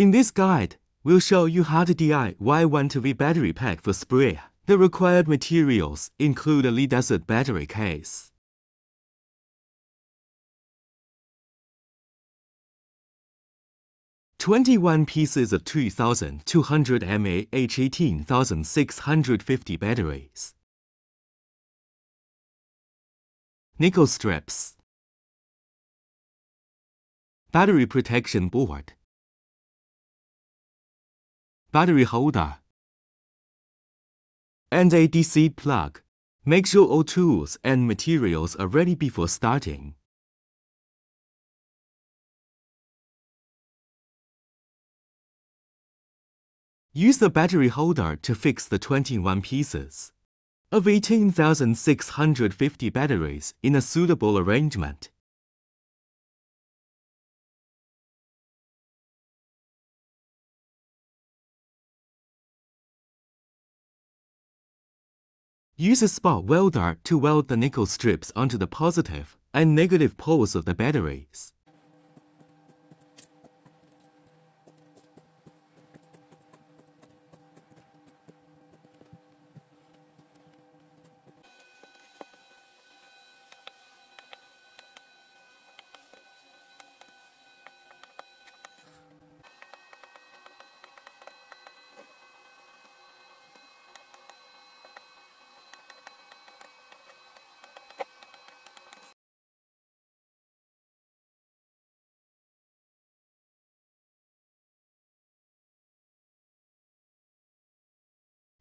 In this guide, we'll show you how to DIY 1 battery pack for sprayer. The required materials include a lead-acid battery case, Twenty-one pieces of 2,200 mAh 18,650 batteries. Nickel strips. Battery protection board. Battery holder. And a DC plug. Make sure all tools and materials are ready before starting. Use the battery holder to fix the 21 pieces of 18,650 batteries in a suitable arrangement. Use a spot welder to weld the nickel strips onto the positive and negative poles of the batteries.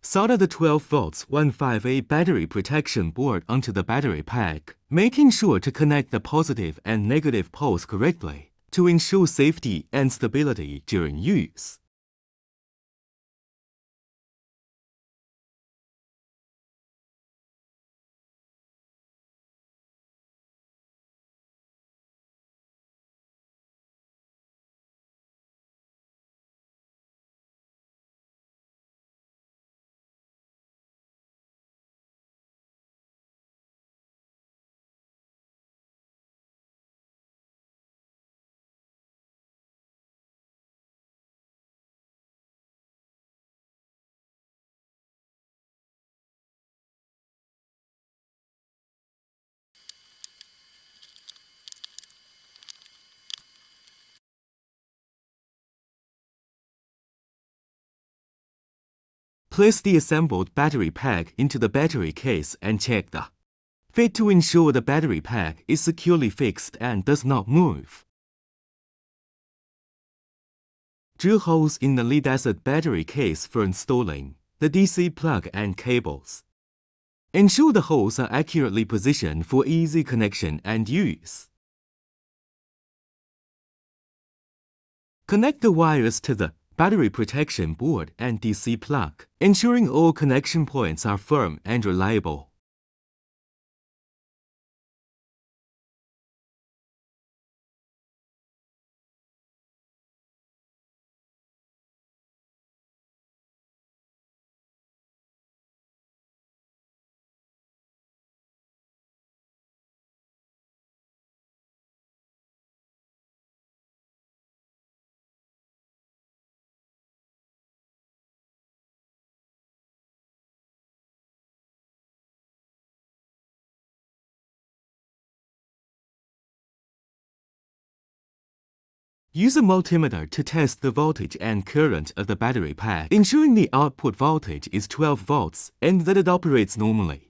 Solder the 12 volts 15A battery protection board onto the battery pack, making sure to connect the positive and negative poles correctly to ensure safety and stability during use. Place the assembled battery pack into the battery case and check the fit to ensure the battery pack is securely fixed and does not move. Drill holes in the lead-acid battery case for installing the DC plug and cables. Ensure the holes are accurately positioned for easy connection and use. Connect the wires to the battery protection board and DC plug, ensuring all connection points are firm and reliable. Use a multimeter to test the voltage and current of the battery pack, ensuring the output voltage is 12 volts and that it operates normally.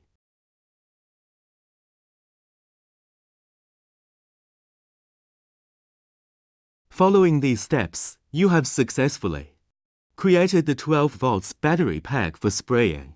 Following these steps, you have successfully created the 12 volts battery pack for spraying.